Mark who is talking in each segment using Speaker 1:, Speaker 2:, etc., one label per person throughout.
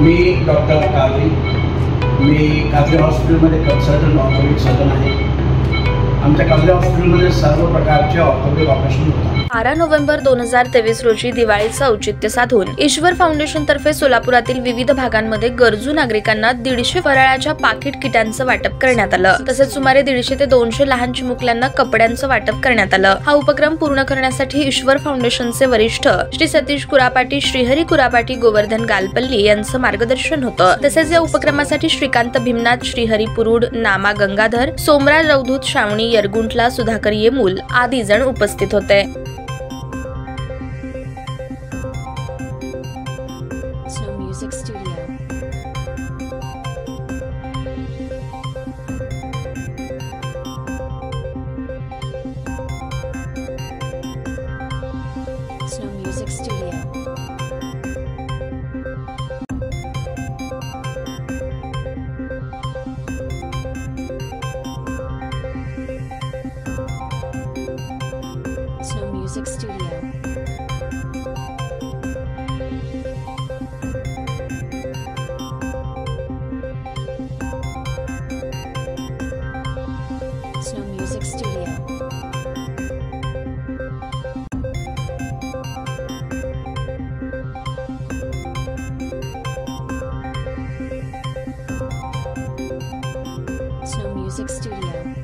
Speaker 1: मी doctor काळे मी खाजगी हॉस्पिटलमध्ये consultant ऑर्थोपिक surgeon आहे. आमच्या हॉस्पिटलमध्ये सर्व प्रकारचे ऑपरेशन होतात.
Speaker 2: बारा नोव्हेंबर दोन हजार तेवीस रोजी दिवाळीचं औचित्य साधून ईश्वर फाउंडेशन तर्फे सोलापुरातील विविध भागांमध्ये गरजू नागरिकांना दीडशे फराळाच्या पाकिट किटांचं वाटप करण्यात आलं. तसेच सुमारे दीडशे ते दोनशे लहान चिमुकल्यांना कपड्यांचं वाटप करण्यात आलं. हा उपक्रम पूर्ण करण्यासाठी ईश्वर फाउंडेशनचे वरिष्ठ श्री सतीश कुरापाटी श्रीहरी कुरापाटी गोवर्धन गालपल्ली यांचं मार्गदर्शन होतं. तसेच या उपक्रमासाठी श्रीकांत भीमनाथ श्रीहरी पुरुड नामा गंगाधर सोमराज रौधूत श्रावणी यरगुंटला सुधाकर येमूल आदी जण उपस्थित होते
Speaker 3: Snow Music Studio. Snow Music Studio. Snow Music Studio.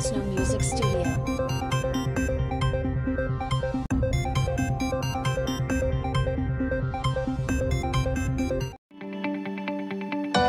Speaker 3: Snow Music Studio.